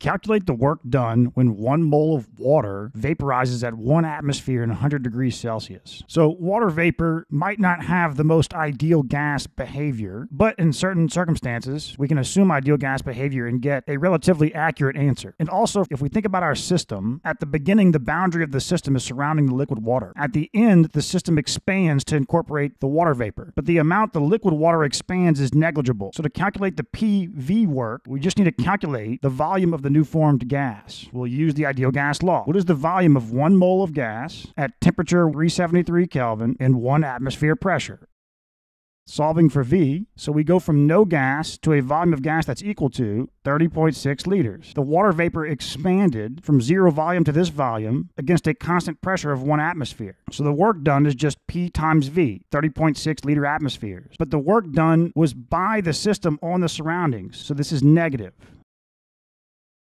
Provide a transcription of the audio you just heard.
Calculate the work done when one mole of water vaporizes at one atmosphere and 100 degrees Celsius. So, water vapor might not have the most ideal gas behavior, but in certain circumstances, we can assume ideal gas behavior and get a relatively accurate answer. And also, if we think about our system, at the beginning, the boundary of the system is surrounding the liquid water. At the end, the system expands to incorporate the water vapor, but the amount the liquid water expands is negligible. So, to calculate the PV work, we just need to calculate the volume of the new formed gas. We'll use the ideal gas law. What is the volume of one mole of gas at temperature 373 Kelvin and one atmosphere pressure? solving for V. So we go from no gas to a volume of gas that's equal to 30.6 liters. The water vapor expanded from zero volume to this volume against a constant pressure of one atmosphere. So the work done is just P times V, 30.6 liter atmospheres. But the work done was by the system on the surroundings. So this is negative.